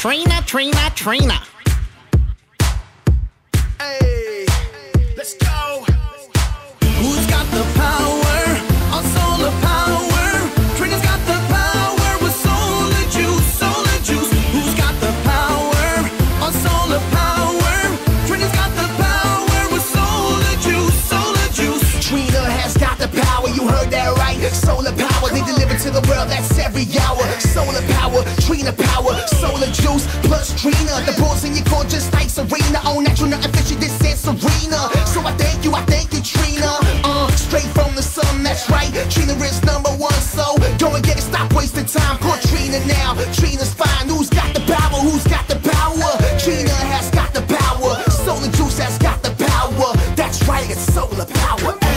Trina, Trina, Trina. Hey, let's go. Who's got the power? On solar power. Trina's got the power with solar juice, solar juice. Who's got the power? On solar power. Trina's got the power with solar juice, solar juice. Trina has got the power, you heard that right. Solar power, they deliver to the world, that's every hour. Solar power, gorgeous like Serena. All natural, nothing fishy, this is Serena. So I thank you, I thank you, Trina. Uh, straight from the sun, that's right. Trina is number one, so go and get it, stop wasting time. Call Trina now. Trina's fine. Who's got the power? Who's got the power? Trina has got the power. Solar juice has got the power. That's right, it's solar power.